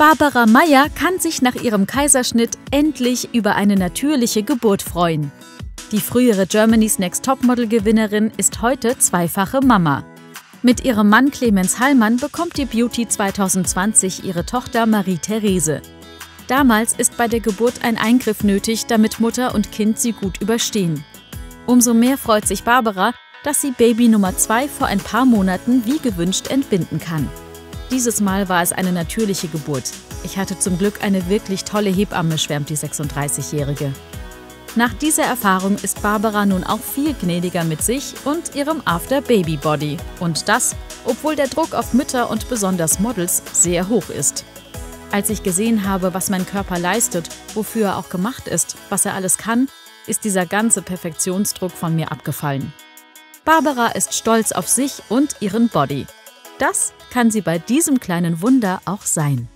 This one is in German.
Barbara Meyer kann sich nach ihrem Kaiserschnitt endlich über eine natürliche Geburt freuen. Die frühere Germany's Next Topmodel-Gewinnerin ist heute zweifache Mama. Mit ihrem Mann Clemens Hallmann bekommt die Beauty 2020 ihre Tochter Marie-Therese. Damals ist bei der Geburt ein Eingriff nötig, damit Mutter und Kind sie gut überstehen. Umso mehr freut sich Barbara, dass sie Baby Nummer 2 vor ein paar Monaten wie gewünscht entbinden kann. Dieses Mal war es eine natürliche Geburt. Ich hatte zum Glück eine wirklich tolle Hebamme, schwärmt die 36-Jährige. Nach dieser Erfahrung ist Barbara nun auch viel gnädiger mit sich und ihrem After-Baby-Body. Und das, obwohl der Druck auf Mütter und besonders Models sehr hoch ist. Als ich gesehen habe, was mein Körper leistet, wofür er auch gemacht ist, was er alles kann, ist dieser ganze Perfektionsdruck von mir abgefallen. Barbara ist stolz auf sich und ihren Body. Das kann sie bei diesem kleinen Wunder auch sein.